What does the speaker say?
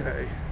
Okay.